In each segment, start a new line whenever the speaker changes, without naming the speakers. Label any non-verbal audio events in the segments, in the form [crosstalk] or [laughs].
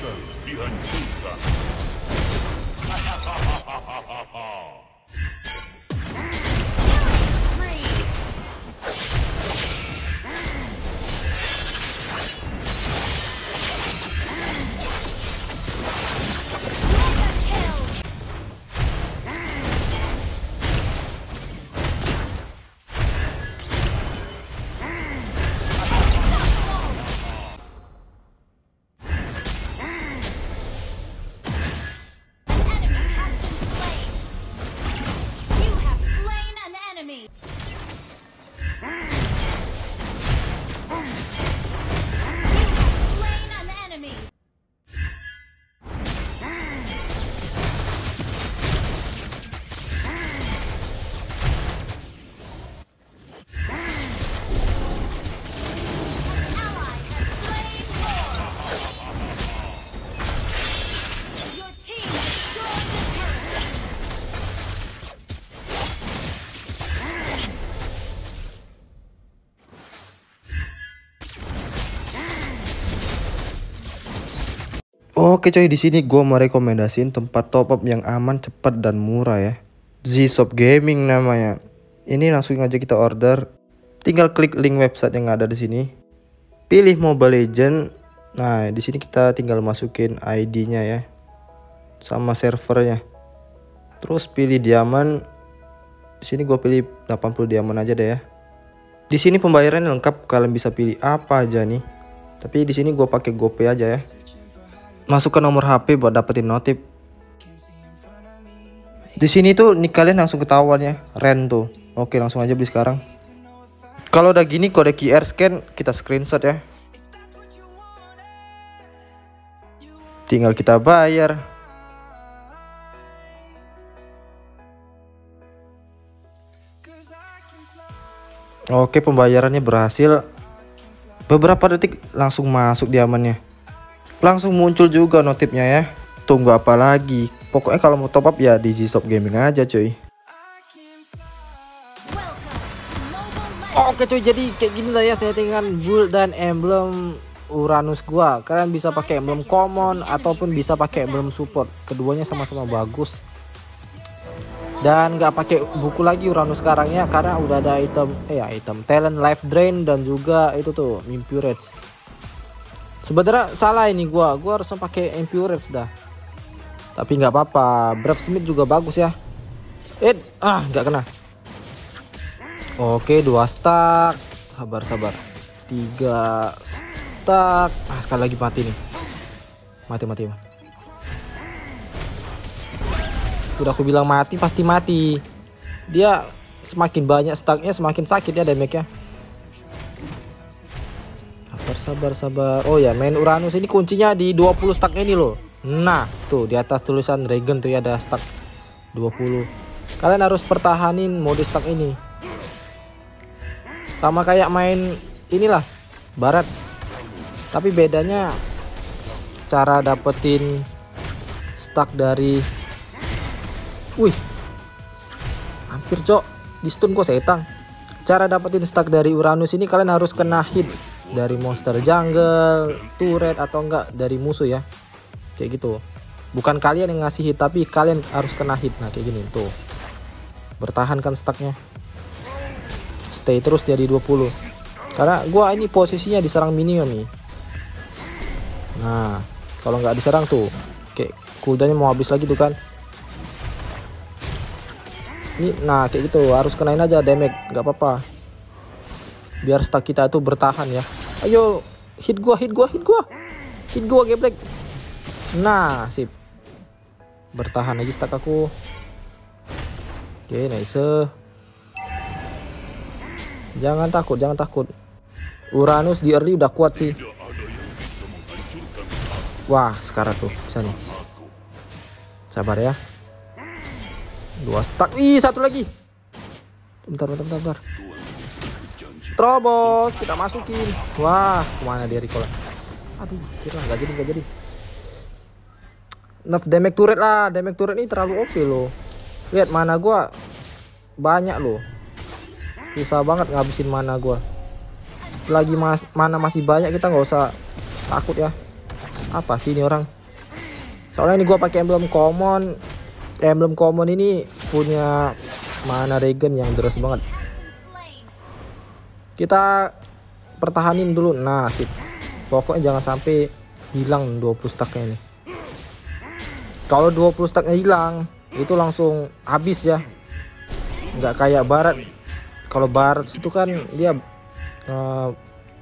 behind the [laughs] untruth. Ha ha ha ha ha ha ha!
Oke coy, di sini gue mau rekomendasiin tempat top up yang aman, cepat dan murah ya. Z-Shop Gaming namanya. Ini langsung aja kita order. Tinggal klik link website yang ada di sini. Pilih Mobile Legend. Nah, di sini kita tinggal masukin ID-nya ya. Sama servernya. Terus pilih diamond. Di sini gue pilih 80 diamond aja deh ya. Di sini pembayaran lengkap, kalian bisa pilih apa aja nih. Tapi di sini gue pakai GoPay aja ya. Masukkan nomor HP buat dapetin notif. Di sini tuh nih kalian langsung ketahuan ya, rent tuh. Oke, langsung aja beli sekarang. Kalau udah gini kode QR scan kita screenshot ya. Tinggal kita bayar. Oke, pembayarannya berhasil. Beberapa detik langsung masuk diamannya. Langsung muncul juga notifnya ya. Tunggu apa lagi? Pokoknya kalau mau top up ya di G-Shop Gaming aja cuy.
Oke cuy, jadi kayak gini lah ya settingan build dan emblem Uranus gua. Kalian bisa pakai emblem common ataupun bisa pakai emblem support. Keduanya sama-sama bagus. Dan nggak pakai buku lagi Uranus sekarang ya karena udah ada item eh ya item talent life drain dan juga itu tuh impurage. Sebenarnya salah ini gua, gua harus pakai impurage dah. Tapi nggak apa-apa, Brave Smith juga bagus ya. Eh, ah nggak kena. Oke, dua stack. Sabar, sabar. Tiga stack. Ah, sekali lagi mati nih. Mati, mati. Sudah aku bilang mati, pasti mati. Dia semakin banyak stacknya, semakin sakit ya damage-nya. Sabar, sabar. Oh ya, main Uranus ini kuncinya di 20 stack ini loh. Nah, tuh di atas tulisan Dragon tuh ya ada stack 20. Kalian harus pertahanin mode stack ini sama kayak main inilah barat tapi bedanya cara dapetin stack dari wih hampir cok di stun kok setang cara dapetin stack dari Uranus ini kalian harus kena hit dari monster jungle turret atau enggak dari musuh ya. Kayak gitu. Bukan kalian yang ngasih hit tapi kalian harus kena hit. Nah kayak gini. Tuh. Bertahankan stacknya stay terus jadi 20 karena gua ini posisinya diserang minion nih. Nah kalau nggak diserang tuh kayak cooldownnya mau habis lagi tuh kan. Ini nah kayak gitu. Harus kenain aja damage. Nggak apa-apa. Biar stack kita itu bertahan ya ayo hit gua hit gua hit gua hit gua geblek nah sip bertahan lagi stack aku oke nice Jangan takut, jangan takut. Uranus di early udah kuat sih. Wah, sekarang tuh bisa nih. Sabar ya. Dua stack. Ih, satu lagi. Bentar, bentar, bentar, bentar. Terobos, kita masukin. Wah, ke mana dia recall? Aduh, kira nggak jadi, nggak jadi. Nerf damage turret lah, damage turret ini terlalu OP loh. Lihat mana gua banyak loh susah banget ngabisin mana gua selagi mas mana masih banyak kita nggak usah takut ya Apa sih ini orang? Soalnya ini gua pakai emblem common. Emblem common ini punya mana regen yang deras banget. Kita pertahanin dulu. Nah, sip. Pokoknya jangan sampai hilang 20 stacknya ini. Kalau 20 stacknya hilang, itu langsung habis ya. Nggak kayak barat. Kalau barat itu kan dia eh,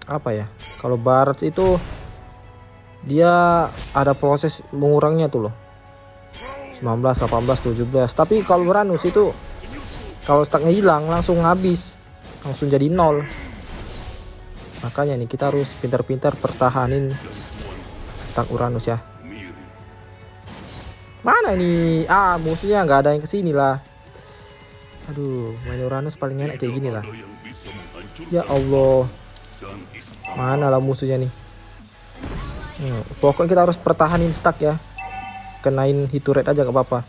apa ya? Kalau barat itu dia ada proses mengurangnya tuh loh. 19, 18, 17. Tapi kalau Uranus itu kalau stacknya hilang langsung habis. Langsung jadi nol makanya nih kita harus pintar-pintar pertahanin stack Uranus ya. Mana ini? Ah musuhnya nggak ada yang ke sini lah. Aduh main Uranus paling enak kayak gini lah. Ya Allah. Mana lah musuhnya nih? Hmm, pokoknya kita harus pertahanin stack ya. Kenain hit rate aja gak apa-apa.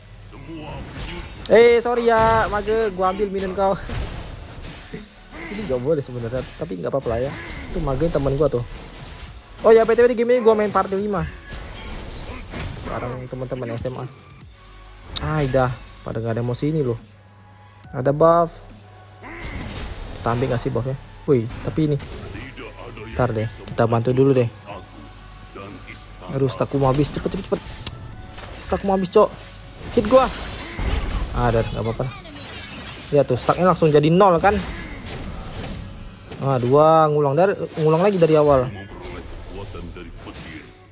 Eh sorry ya mage. Gua ambil minion kau. [laughs] Ini gak boleh sebenarnya tapi nggak apa-apa ya itu magen teman gua tuh. Oh ya btw di game ini gua main party 5 bareng teman-teman SMA ah dah pada nggak ada emosi ini loh. Ada buff. Kita ambil nggak sih buffnya? Wih tapi ini. Ntar deh kita bantu dulu deh. Aduh stackku mau habis. Cepet cepet cepet. Stack mau habis cok. Hit gua. Ada nggak apa-apa. Lah. ya tuh stacknya langsung jadi nol kan ah dua. Ngulang dari ngulang lagi dari awal.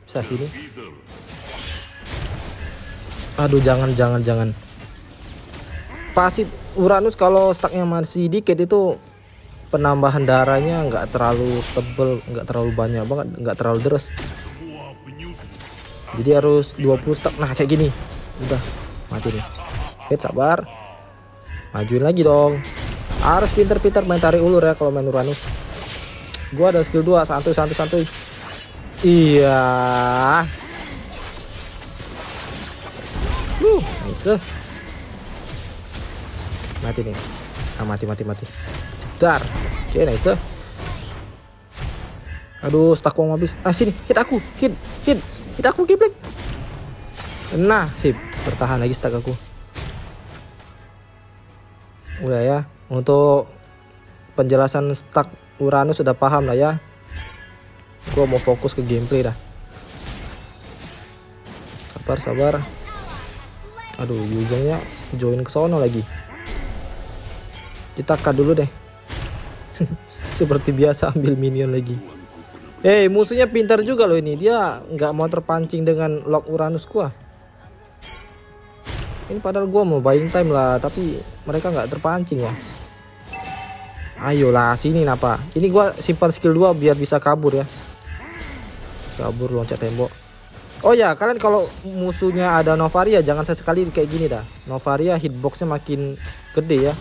Bisa sini. Aduh jangan jangan jangan. Pasti Uranus kalau stacknya masih dikit itu penambahan darahnya nggak terlalu tebel nggak terlalu banyak banget nggak terlalu deras. Jadi harus 20 stack nah kayak gini. Udah mati nih. Hit sabar. Majuin lagi dong harus pinter-pinter main tarik ulur ya kalau main Uranus gua ada skill 2 santuy santuy santuy. Iya. Uh nice mati nih. Ah mati mati mati. Dar. Oke nice. Aduh stack mau habis. Ah sini hit aku hit hit hit aku geblek. Nah sip. Bertahan lagi stack aku. Udah ya untuk penjelasan stack Uranus sudah paham lah ya. Gua mau fokus ke gameplay dah. Sabar sabar. Aduh ujungnya join ke sono lagi. Kita cut dulu deh. [laughs] Seperti biasa ambil minion lagi. Eh musuhnya pintar juga loh ini. Dia nggak mau terpancing dengan lock Uranus gua. Ini padahal gua mau buying time lah tapi mereka nggak terpancing ya ayolah sini napa? Ini gua simpan skill 2 biar bisa kabur ya. Kabur loncat tembok. Oh ya kalian kalau musuhnya ada Novaria jangan sesekali kayak gini dah. Novaria hitboxnya makin gede ya.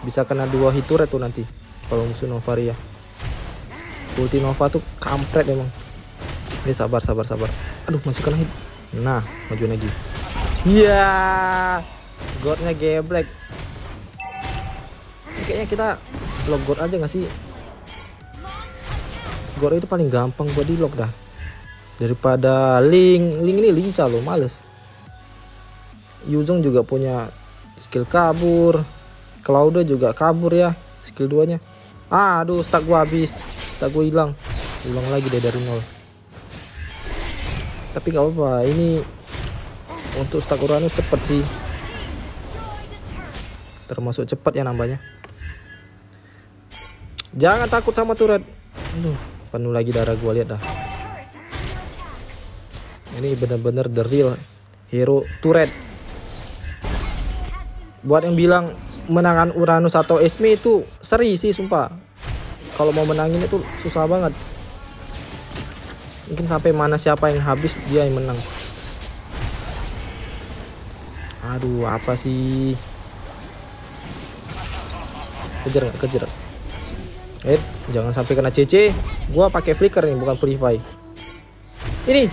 Bisa kena dua hit turret tuh nanti kalau musuh Novaria. Ulti Nova tuh kampret emang. Ini sabar sabar sabar. Aduh masih kena hit. Nah maju lagi. Iya. Godnya geblek. Ini kayaknya kita lock god aja nggak sih? God itu paling gampang buat di lock dah. Daripada link link ini lincah loh males. Yuzong juga punya skill kabur. Claude juga kabur ya skill 2 nya ah, aduh stack gua habis. Stack gua hilang. Ulang lagi deh dari nol. Tapi nggak apa-apa ini untuk stack Uranus cepet sih. Termasuk cepat ya nambahnya jangan takut sama turret. Aduh, penuh lagi darah gua lihat dah. Ini bener-bener the real hero turret. Buat yang bilang menangan Uranus atau Esme itu seri sih sumpah. Kalau mau menangin itu susah banget. Mungkin sampai mana siapa yang habis dia yang menang. Aduh apa sih? Kejar kejar eh jangan sampai kena CC gua pakai flicker nih bukan purify ini.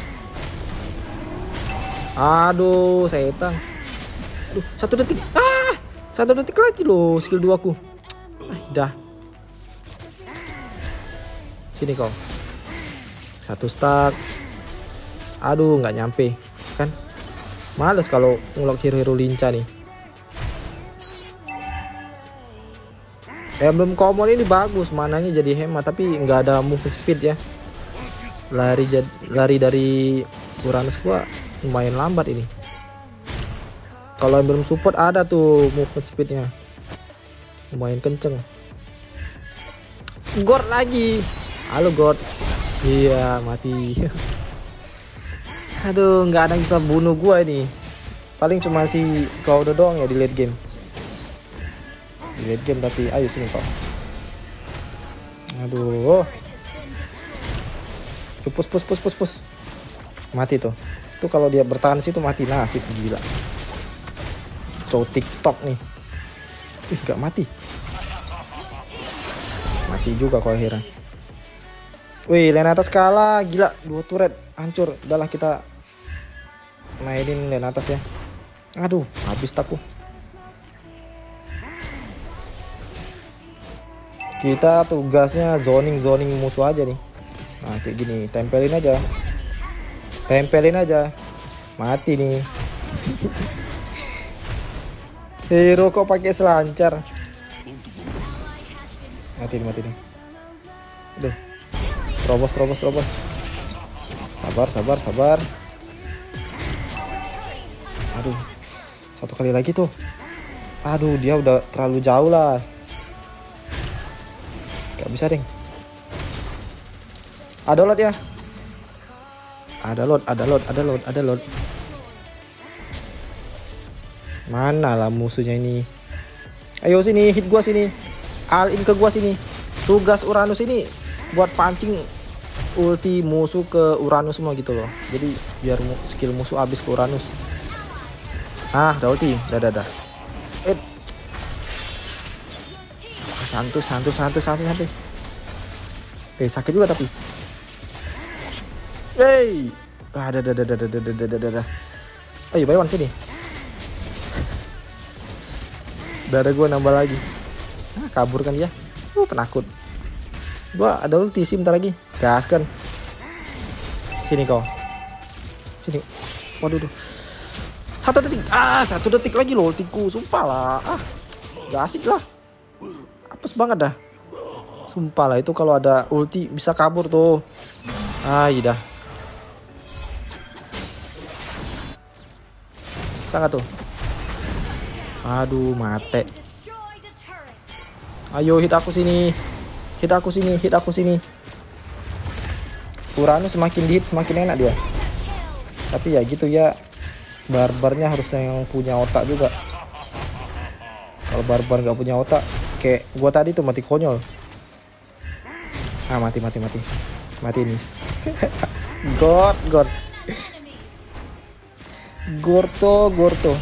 Aduh setan. Aduh, satu detik. Ah satu detik lagi loh skill 2 aku ah, dah. Sini kau. Satu stack Aduh, nggak nyampe. Kan? Males kalau ngelok hero-hero lincah nih. Emblem common ini bagus, mananya jadi hemat tapi nggak ada move speed ya. Lari lari dari Uranus gua lumayan lambat ini. Kalau emblem support ada tuh move speednya, lumayan kenceng. God lagi, halo God. Iya mati. [laughs] Aduh, nggak ada yang bisa bunuh gua ini. Paling cuma si kau doang ya di late game late game tapi ayo sini kau aduh. Pus pus pus pus pus. Mati tuh. Tuh kalau dia bertahan situ mati. Nasib gila. Cow tiktok nih. Ih gak mati. Mati juga kau akhirnya. Wih lane atas kalah. Gila dua turret. Hancur. Udahlah kita mainin lane atas ya. Aduh habis takku kita tugasnya zoning zoning musuh aja nih. Nah kayak gini tempelin aja. Tempelin aja. Mati nih. Hero kok pakai selancar? Mati nih mati nih. Aduh. terobos terobos terobos. Sabar sabar sabar. Aduh. Satu kali lagi tuh. Aduh dia udah terlalu jauh lah bisa ding. Ada lot ya. Ada lot, ada lot, ada lot, ada lot. Mana lah musuhnya ini? Ayo sini, hit gua sini. All in ke gua sini. Tugas Uranus ini buat pancing ulti musuh ke Uranus semua gitu loh. Jadi biar skill musuh habis ke Uranus. Ah, udah ulti. Dah, dah, dah. Eh, santu santu santu santu santu Oke, sakit juga tapi. Hey. Ah, ada ada ada ada ada ada ada. Ayo bayuan sini. Darah gue nambah lagi. Ah, kabur kan dia. Uh, penakut. Gua ada ulti sih bentar lagi. Gas kan. Sini kau. Sini. Waduh tuh. Satu detik. Ah, satu detik lagi loh ultiku. Sumpah lah. Ah, gak asik lah. Apes banget dah sumpah lah itu kalau ada ulti bisa kabur tuh. Ah iya dah. Sangat tuh? Aduh mate. Ayo hit aku sini. Hit aku sini hit aku sini. Uranus semakin di hit semakin enak dia. Tapi ya gitu ya barbarnya harus yang punya otak juga. Kalau barbar nggak punya otak kayak gua tadi tuh mati konyol ah mati mati mati. Mati nih [laughs] god god gorto gorto.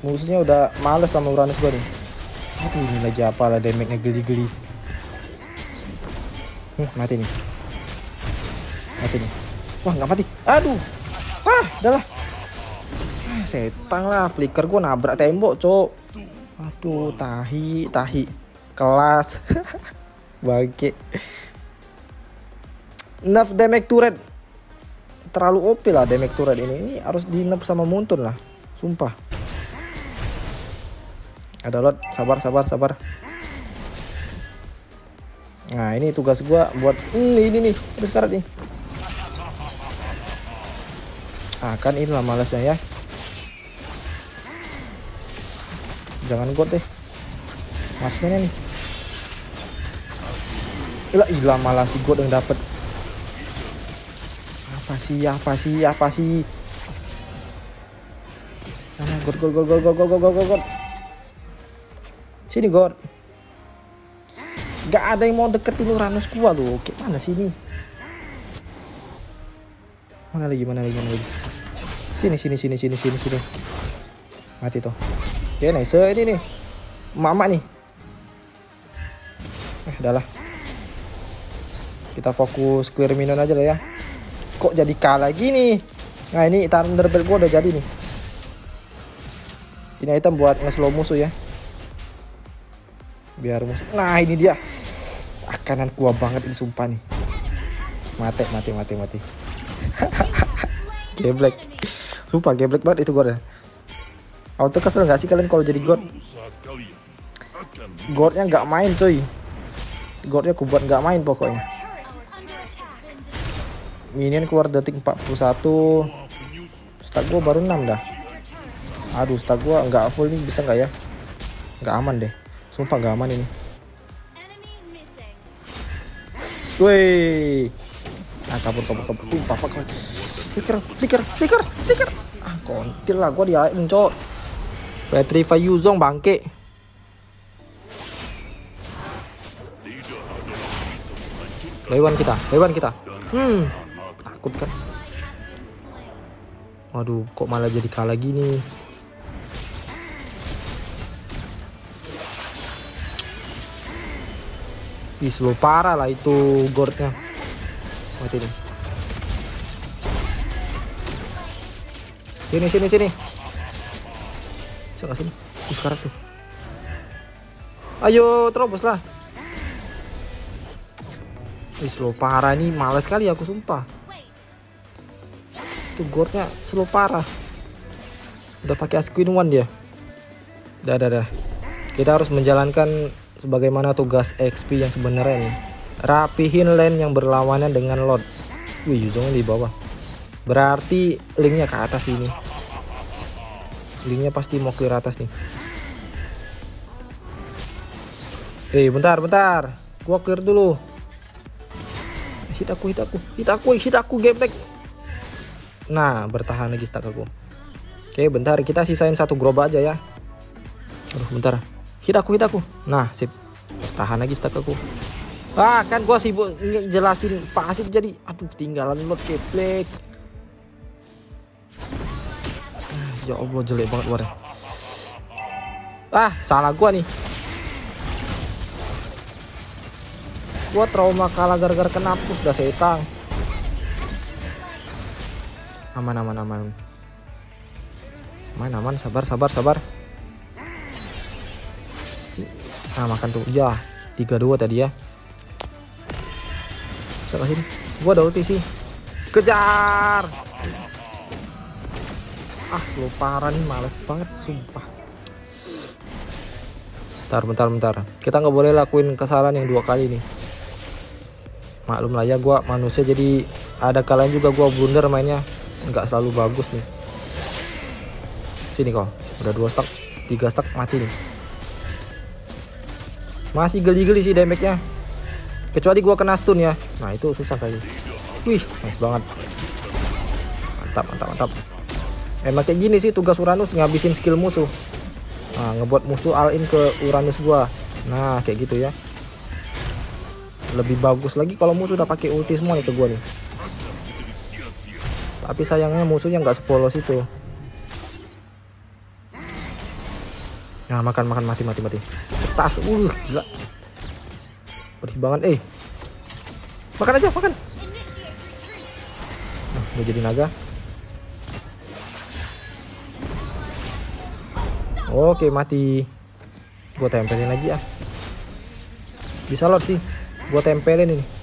Musuhnya udah males sama Uranus gua nih. Aduh ini lagi apa lah damage nya geli-geli. Hmm, mati nih. Mati nih. Wah nggak mati. Aduh. Ah udahlah ah, setan lah. Flicker gua nabrak tembok cok. Aduh tahi tahi. Kelas [laughs] bangke. Nerf damage turret terlalu OP lah damage turret ini. Ini harus di nerf sama muntun lah. Sumpah. Ada lot. Sabar sabar sabar. Nah ini tugas gua buat hmm, ini nih. Terus karet nih. Ah kan inilah malasnya ya. Jangan god deh. Masnya nih Ilah, ilah malah si god yang dapet apa sih apa sih apa sih mana god god god god god god god god god sini god Gak ada yang mau deketin Uranus gua loh. Kayak mana sih ini? Mana lagi, mana lagi, mana lagi? Sini, sini, sini, sini, sini, sini. Mati tuh. Oke, nice. Ini nih. Mama nih. Eh, udahlah. Kita fokus clear minion aja lah ya. Kok jadi kalah gini? Nah, ini Thunderbolt gua udah jadi nih. Ini item buat nge-slow musuh ya biar musuh nah ini dia akanan gua banget ini sumpah nih Mati, mati, mati, mati. [laughs] geblek. Sumpah geblek banget itu gore. Auto kesel nggak sih kalian kalau jadi god? Godnya nggak main cuy. Godnya aku buat nggak main pokoknya. Minion keluar detik 41. Stack gua baru 6 dah. Aduh, stack gua nggak full nih bisa nggak ya? Nggak aman deh. Sumpah nggak aman ini. Woi. Ah kabur kabur kabur. Wih, papa kau. Flicker, flicker, flicker, flicker. Ah, kontil lah gua dialain, cok. Petrify Yuzong bangke. Lewan kita, lewan kita. Hmm. Takut kan? Waduh, kok malah jadi kalah gini? Ih, slow parah lah itu gordnya. Mati nih. Sini, sini, sini. Bisa nggak sini? Ih, sekarang tuh. Ayo, terobos lah. Ih, slow parah nih. Males kali aku sumpah. Itu gordnya slow parah. Udah pakai Asquin One dia. Dah, dah, dah. Kita harus menjalankan sebagaimana tugas XP yang sebenarnya nih. Rapihin lane yang berlawanan dengan Lord. Wih, Yuzongnya di bawah. Berarti linknya ke atas ini. Linknya pasti mau clear atas nih. Eh, bentar, bentar. Gua clear dulu. Hit aku, hit aku, hit aku, hit aku, geblek. Nah, bertahan lagi stack aku. Oke, bentar kita sisain satu gerobak aja ya. Aduh, bentar. Hit aku, hit aku. Nah, sip. Tahan lagi stack aku. Ah, kan gua sibuk jelasin pasif jadi aduh ketinggalan lot keplek. Ya Allah jelek banget warnya. Ah, salah gua nih. Gua trauma kalah gara-gara kena push dah setang. Aman aman aman. Aman aman sabar sabar sabar. Nah makan tuh. Ya 32 tadi ya. Gak sini Gua ada ulti sih. Kejar! Ah lu parah nih males banget Sumpah. Bentar bentar bentar. Kita nggak boleh lakuin kesalahan yang dua kali nih. Maklum lah ya gua manusia jadi Ada kalian juga gua blunder mainnya nggak selalu bagus nih Sini kau Udah dua stack Tiga stack mati nih masih geli-geli sih damage-nya. Kecuali gua kena stun ya. Nah, itu susah kali. Wih, nice banget. Mantap, mantap, mantap. Emang kayak gini sih tugas Uranus ngabisin skill musuh. Nah, ngebuat musuh all in ke Uranus gua. Nah, kayak gitu ya. Lebih bagus lagi kalau musuh udah pakai ulti semua nih ke gua nih. Tapi sayangnya musuhnya nggak sepolos itu. Nah, makan makan mati mati mati. Cetas, uh, gila. Perih banget, eh. Makan aja, makan. Nah, udah jadi naga. Oke, mati. Gua tempelin lagi ah. Bisa lot sih. Gua tempelin ini.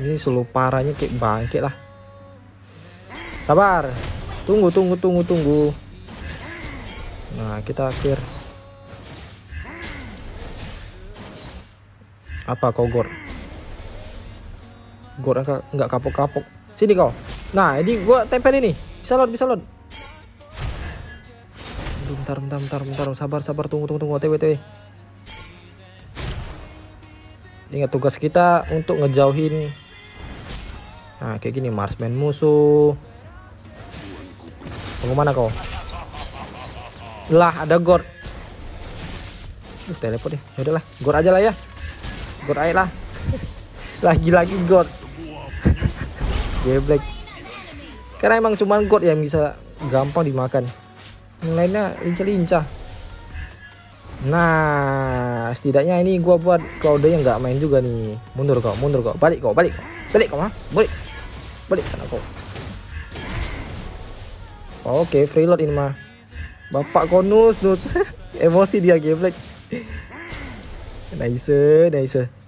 Ini selalu parahnya kayak bangke lah. Sabar. Tunggu, tunggu, tunggu, tunggu. Nah, kita akhir. Apa kau gor? Gor nggak nggak kapok-kapok. Sini kau. Nah, ini gua tempel ini. Bisa lot, bisa lot. Bentar, bentar, bentar, bentar. Sabar, sabar. Tunggu, tunggu, tunggu. OTW, OTW. Ingat tugas kita untuk ngejauhin Nah kayak gini marksman musuh. Mau ke mana kau? Lah ada god uh, Teleport deh Yaudahlah god aja lah ya. God aja lah. [laughs] Lagi-lagi god [laughs] Geblek. Karena emang cuman god yang bisa gampang dimakan. Yang lainnya lincah-lincah. Nah, setidaknya ini gua buat Claude yang nggak main juga nih. Mundur kau, mundur kau, balik kau, balik kau, balik kau mah, balik, balik sana kau. Oke, freeload ini mah. Bapak kau nus, nus. [laughs] Emosi dia geblek. Nice, nice.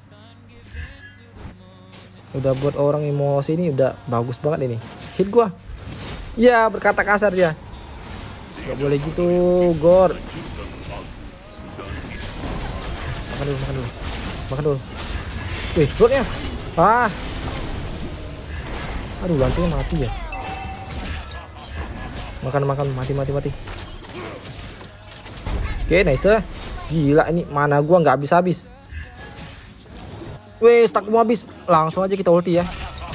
udah buat orang emosi ini udah bagus banget ini hit gua ya berkata kasar dia Gak boleh gitu gor makan dulu makan dulu makan dulu wih gornya ah aduh lancingnya mati ya makan makan mati mati mati oke nice gila ini mana gua nggak habis habis Wih, stuck mau habis. Langsung aja kita ulti ya.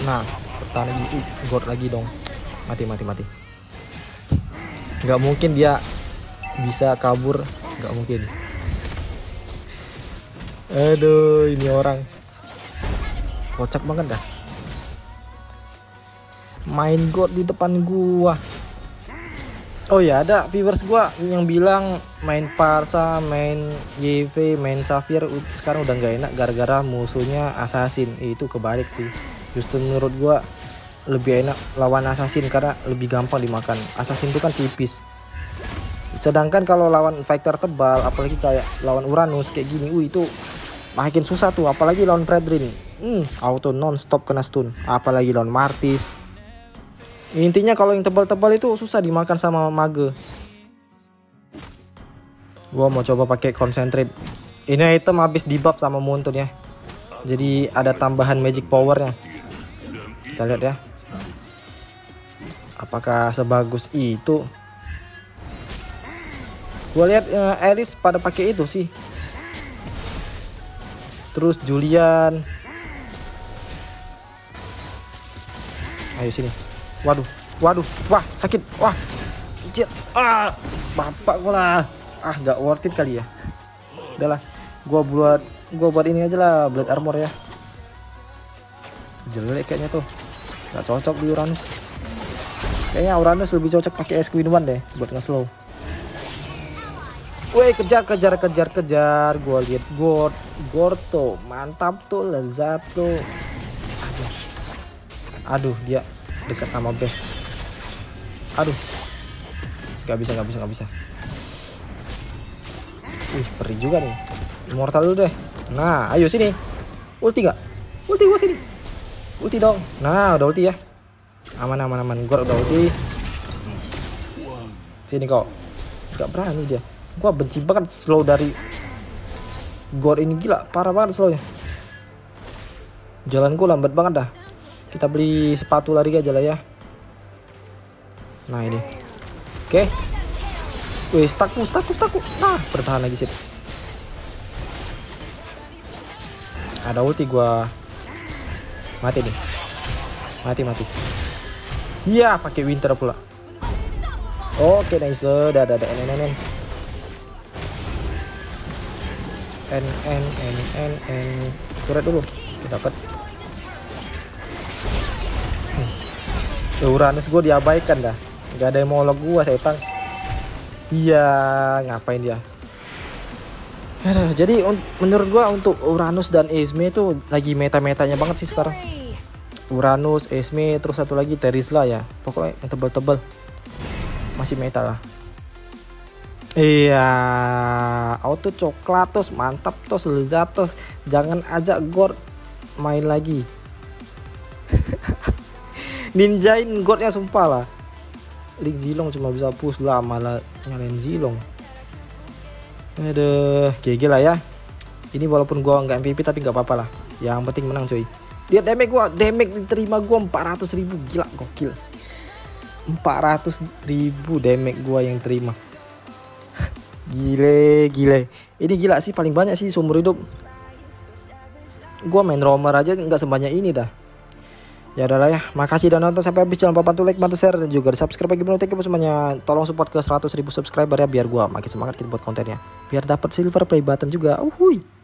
Nah, bertahan lagi. Uh, god lagi dong. Mati, mati, mati. Nggak mungkin dia bisa kabur. Nggak mungkin. Aduh, ini orang. Kocak banget dah. Main god di depan gua. Oh ya ada viewers gua yang bilang main Parsa, main YV, main Safir sekarang udah nggak enak gara-gara musuhnya Assassin. Itu kebalik sih. Justru menurut gua lebih enak lawan Assassin karena lebih gampang dimakan. Assassin itu kan tipis. Sedangkan kalau lawan fighter tebal, apalagi kayak lawan Uranus kayak gini, uh itu makin susah tuh. Apalagi lawan Fredrin, hmm, auto non stop kena stun. Apalagi lawan Martis, Intinya kalau yang tebal-tebal itu susah dimakan sama mage. Gua mau coba pakai concentrate. Ini item habis di buff sama Muntun ya. Jadi ada tambahan magic powernya. Kita lihat ya. Apakah sebagus itu? Gua lihat eh, Alice pada pakai itu sih. Terus Julian. Ayo sini. Waduh, waduh, wah sakit, wah, Cit. ah, bapak gua lah, ah nggak worth it kali ya. Udahlah, gua buat, gua buat ini aja lah, blade armor ya. Jelek kayaknya tuh, nggak cocok di Uranus. Kayaknya Uranus lebih cocok pakai es Queen One deh, buat nge-slow. Woi kejar kejar kejar kejar, gua lihat God, Gorto, mantap tuh, lezat tuh. Aduh, aduh dia dekat sama base. Aduh. Nggak bisa nggak bisa nggak bisa. Wih perih juga nih. Immortal dulu deh. Nah ayo sini. Ulti nggak? Ulti gua sini. Ulti dong. Nah udah ulti ya. Aman aman aman. Gua udah ulti. Sini kau nggak berani dia. Gua benci banget slow dari God ini. Gila parah banget slownya. Jalan gua lambat banget dah kita beli sepatu lari aja lah ya. Nah ini. Oke. Okay. wih stakku stakku stakku nah bertahan lagi sih. ada ulti gua. Mati nih. Mati mati. Iya pakai winter pula. Oke okay, nice. Udah ada ada. Nn nn n turret dulu. Kita dapat. Uranus gue diabaikan dah. Gak ada yang mau log gue setan. Iya ngapain dia? Aduh, Jadi menurut gue untuk Uranus dan Esme itu lagi meta-metanya banget sih sekarang. Uranus, Esme, terus satu lagi Terisla ya. Pokoknya yang tebel-tebel. Masih meta lah. Iya Auto coklatos Mantap tos Lezatos Jangan ajak Gord Main lagi ninjain godnya sumpah lah. Link Zilong cuma bisa push lah malah nyalain Zilong Aduh GG lah ya. Ini walaupun gua nggak MVP tapi nggak apa-apa lah. Yang penting menang cuy. Lihat damage gua Damage diterima gua 400 ribu. Gila gokil. 400 ribu damage gua yang terima. [laughs] Gile gile. Ini gila sih paling banyak sih seumur hidup. Gua main romer aja nggak sebanyak ini dah Ya udahlah ya, makasih udah nonton sampai habis. Jangan lupa bantu like, bantu share dan juga di subscribe bagi notifikasi semuanya. Tolong support ke 100.000 subscriber ya biar gua makin semangat kita buat kontennya. Biar dapat silver play button juga. Uhuy.